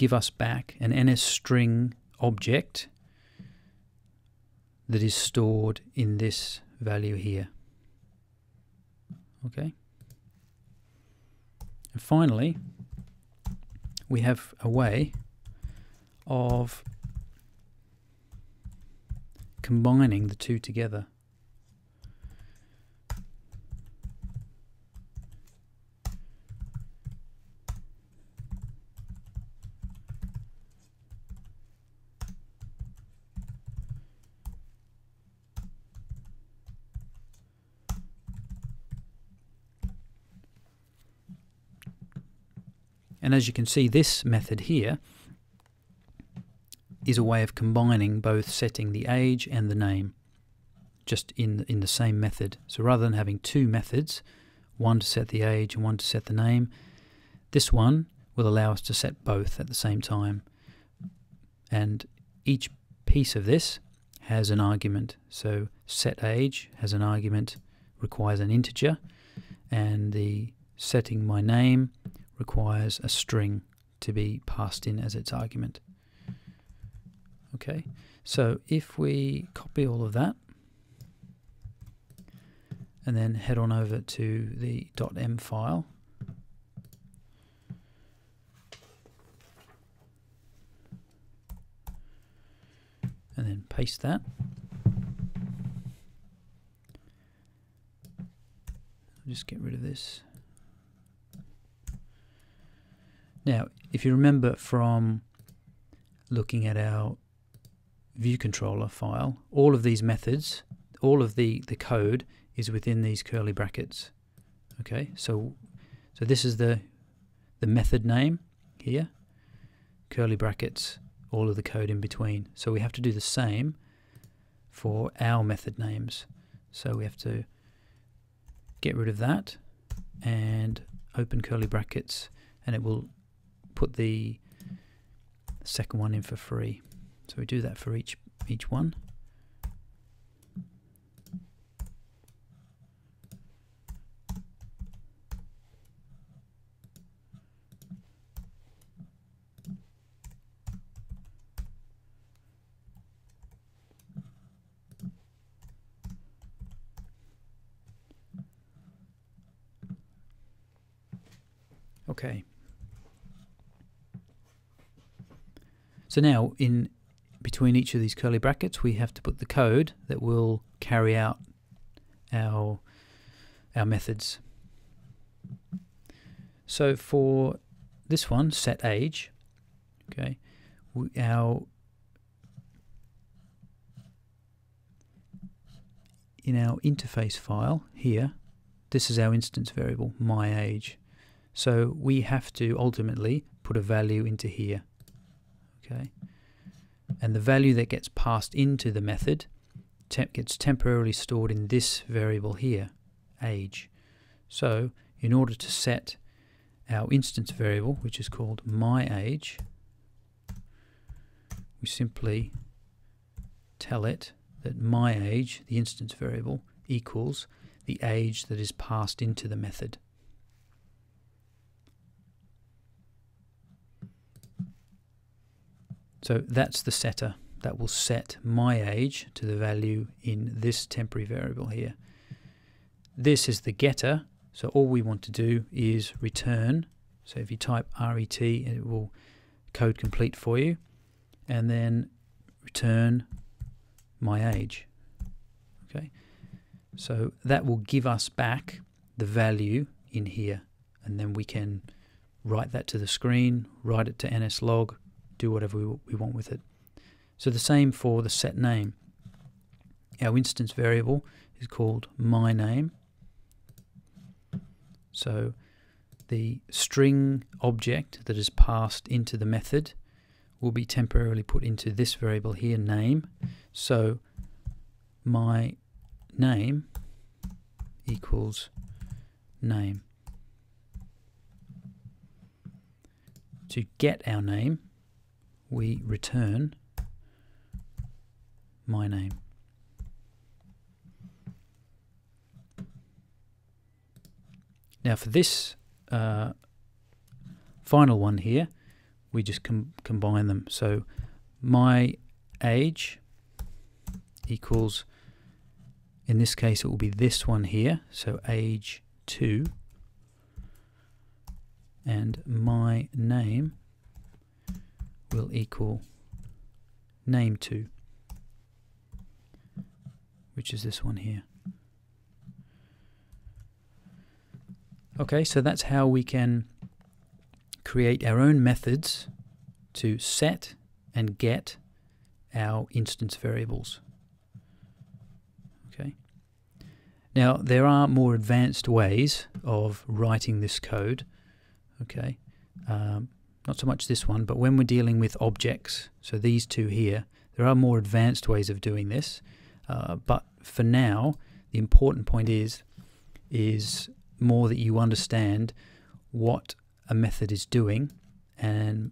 give us back an NS string object that is stored in this value here. Okay. And finally, we have a way of combining the two together. And as you can see, this method here is a way of combining both setting the age and the name just in, in the same method. So rather than having two methods, one to set the age and one to set the name, this one will allow us to set both at the same time. And each piece of this has an argument. So set age has an argument, requires an integer, and the setting my name requires a string to be passed in as its argument. Okay, so if we copy all of that and then head on over to the .m file and then paste that just get rid of this now if you remember from looking at our view controller file, all of these methods, all of the, the code is within these curly brackets. Okay, so so this is the the method name here, curly brackets, all of the code in between. So we have to do the same for our method names. So we have to get rid of that and open curly brackets and it will put the second one in for free. So we do that for each each one. Okay. So now in between each of these curly brackets we have to put the code that will carry out our our methods. So for this one, set age, okay, we, our in our interface file here, this is our instance variable, my age. So we have to ultimately put a value into here okay? And the value that gets passed into the method temp gets temporarily stored in this variable here age. So in order to set our instance variable which is called my age we simply tell it that my age the instance variable equals the age that is passed into the method So that's the setter that will set my age to the value in this temporary variable here. This is the getter, so all we want to do is return. So if you type RET, it will code complete for you, and then return my age. Okay, so that will give us back the value in here, and then we can write that to the screen, write it to nslog, do whatever we, we want with it. So the same for the set name. Our instance variable is called my name. So the string object that is passed into the method will be temporarily put into this variable here, name. So my name equals name. To get our name, we return my name. Now for this uh, final one here, we just com combine them. So my age equals, in this case, it will be this one here. So age 2 and my name will equal name 2 which is this one here. Okay, so that's how we can create our own methods to set and get our instance variables. Okay. Now there are more advanced ways of writing this code. Okay. Um, not so much this one, but when we're dealing with objects, so these two here, there are more advanced ways of doing this. Uh, but for now, the important point is is more that you understand what a method is doing and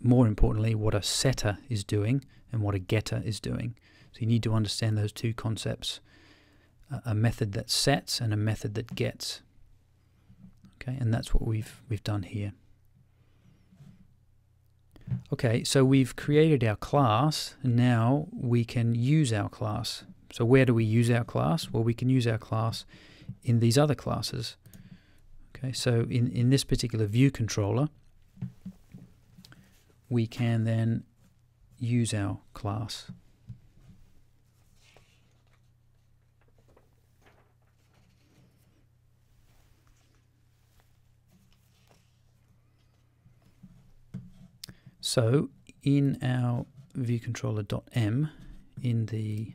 more importantly what a setter is doing and what a getter is doing. So you need to understand those two concepts. a method that sets and a method that gets. Okay, and that's what we've we've done here. Okay, so we've created our class and now we can use our class. So where do we use our class? Well, we can use our class in these other classes. Okay, so in, in this particular view controller, we can then use our class. So in our viewcontroller.m, in the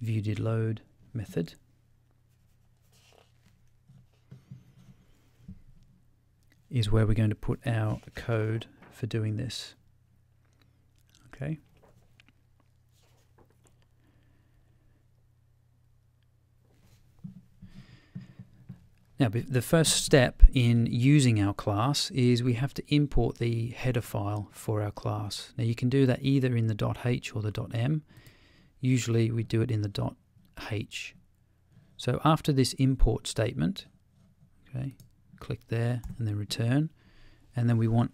viewDidLoad method, is where we're going to put our code for doing this. Okay. Now, the first step in using our class is we have to import the header file for our class. Now, you can do that either in the .h or the .m. Usually, we do it in the .h. So after this import statement, okay, click there and then return. And then we want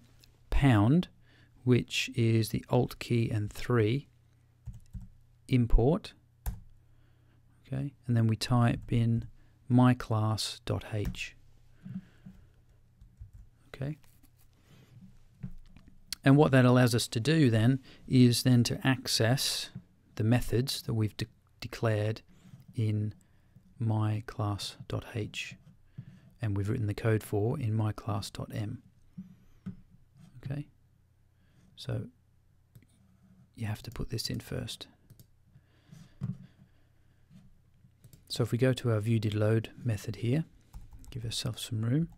pound, which is the alt key and 3, import. Okay, and then we type in myclass.h. Okay. And what that allows us to do then is then to access the methods that we've de declared in myclass.h and we've written the code for in myclass.m. Okay, so you have to put this in first. So if we go to our viewDidLoad method here, give ourselves some room.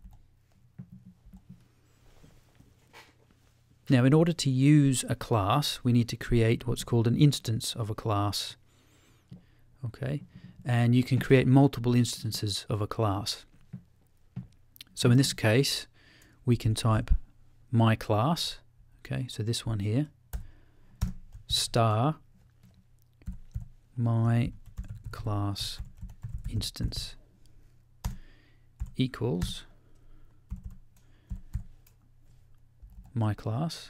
Now in order to use a class, we need to create what's called an instance of a class. Okay, and you can create multiple instances of a class. So in this case, we can type my class, okay, so this one here, star my class instance equals my class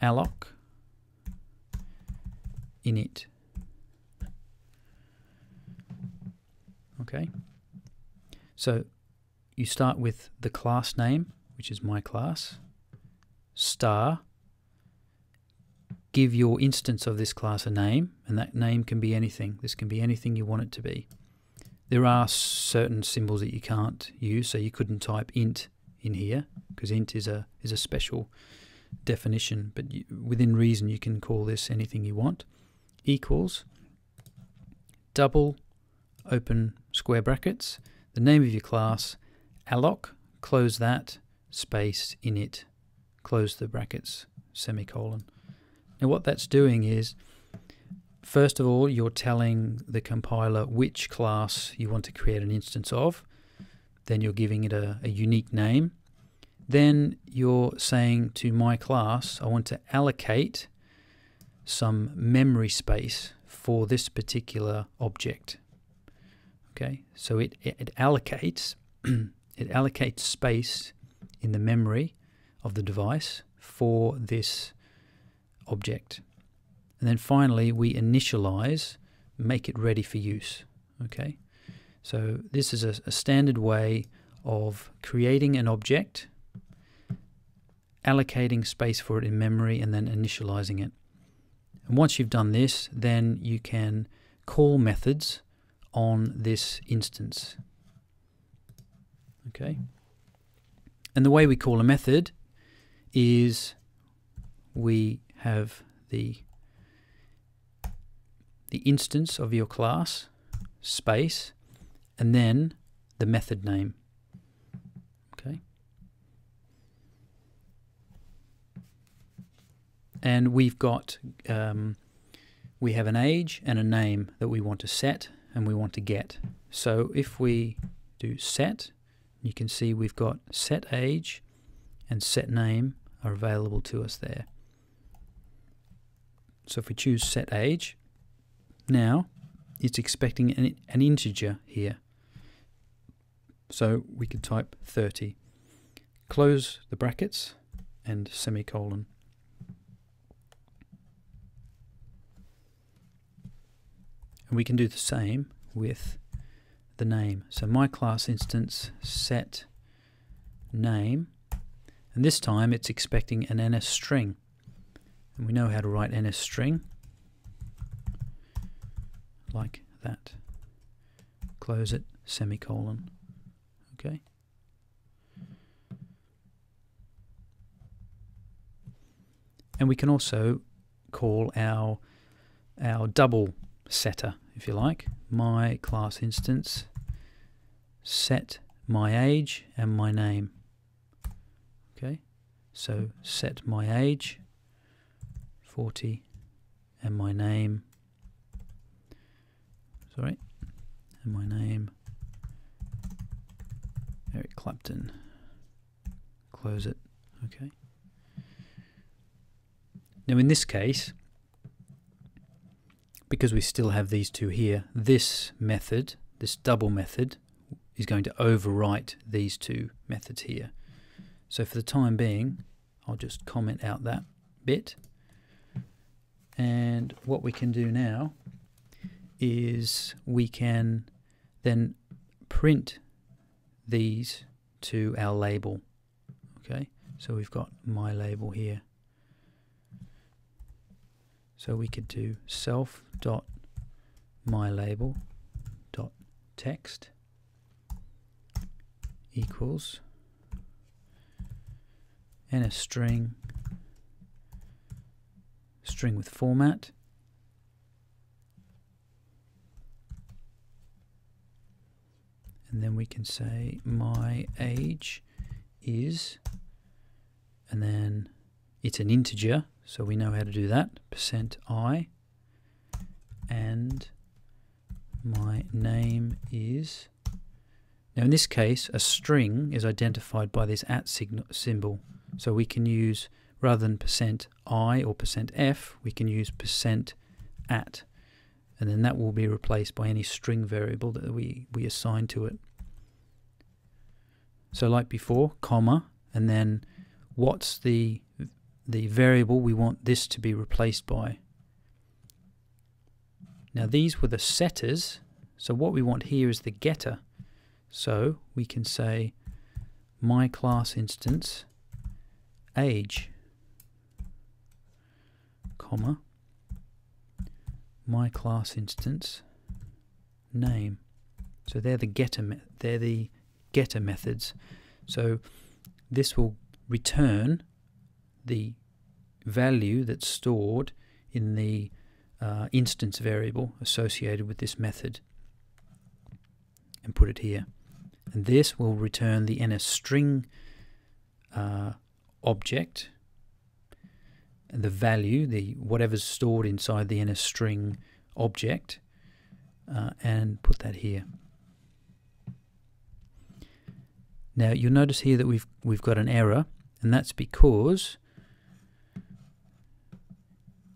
alloc init. Okay, so you start with the class name, which is my class, star, give your instance of this class a name, and that name can be anything. This can be anything you want it to be. There are certain symbols that you can't use, so you couldn't type int in here, because int is a, is a special definition, but you, within reason you can call this anything you want, equals double open square brackets, the name of your class, alloc, close that, space init, close the brackets, semicolon. Now what that's doing is, first of all, you're telling the compiler which class you want to create an instance of. Then you're giving it a, a unique name. Then you're saying to my class, I want to allocate some memory space for this particular object. Okay, so it, it allocates it allocates space in the memory of the device for this object. And then finally, we initialize, make it ready for use. Okay, so this is a, a standard way of creating an object, allocating space for it in memory, and then initializing it. And once you've done this, then you can call methods on this instance. Okay. And the way we call a method is we have the the instance of your class, space, and then the method name. Okay. And we've got, um, we have an age and a name that we want to set and we want to get. So if we do set, you can see we've got set age and set name are available to us there. So if we choose set age, now it's expecting an, an integer here. So we could type 30. Close the brackets and semicolon. And we can do the same with the name. So my class instance set name and this time it's expecting an NS string. And we know how to write NS string like that. Close it, semicolon. Okay. And we can also call our our double setter, if you like, my class instance set my age and my name. Okay, so set my age 40 and my name. Sorry, and my name Eric Clapton. Close it. Okay. Now in this case, because we still have these two here, this method, this double method, is going to overwrite these two methods here. So for the time being, I'll just comment out that bit. And what we can do now is we can then print these to our label. Okay, so we've got my label here. So we could do self dot my label dot text equals NS string string with format. And then we can say my age is and then it's an integer so we know how to do that. Percent i. And my name is now in this case a string is identified by this at symbol. So we can use, rather than percent %i or percent %f, we can use percent %at. And then that will be replaced by any string variable that we, we assign to it. So like before, comma, and then what's the, the variable we want this to be replaced by. Now these were the setters, so what we want here is the getter. So we can say my class instance age, comma, my class instance, name. So they're the getter they're the getter methods. So this will return the value that's stored in the uh, instance variable associated with this method and put it here. And this will return the NS string uh, object, the value, the whatever's stored inside the inner string object, uh, and put that here. Now you'll notice here that we've we've got an error, and that's because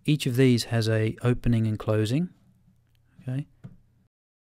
each of these has a opening and closing. Okay,